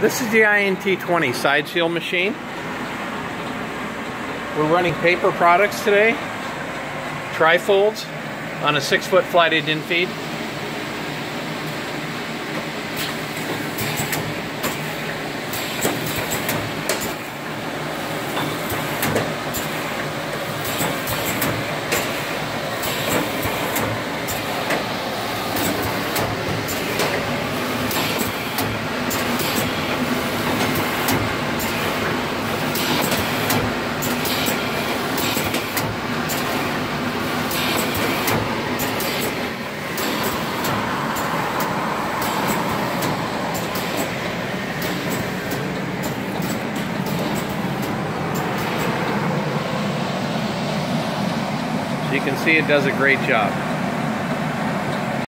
This is the INT20 side seal machine. We're running paper products today. Trifolds on a six foot flathead in feed. You can see it does a great job.